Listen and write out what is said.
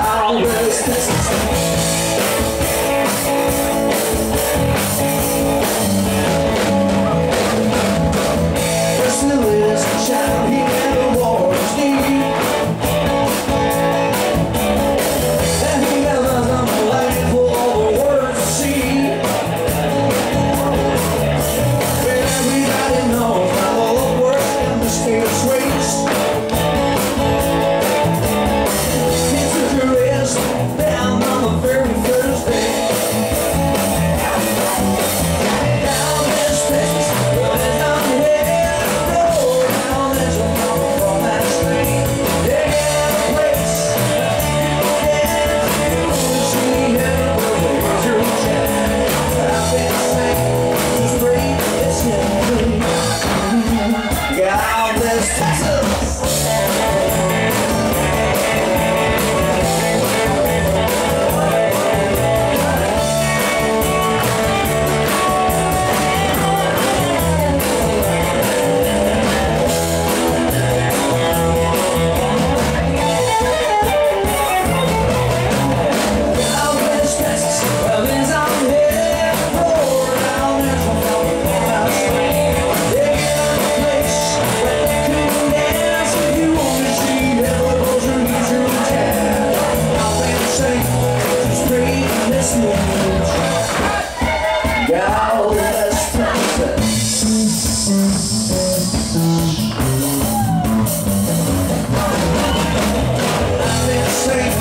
always stage I'm insane,